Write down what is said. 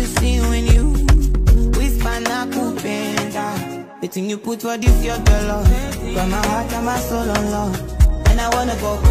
to see when you whisper na kupenda. The thing you put for this your dollar. Got my heart and my soul oh on love. And I wanna go.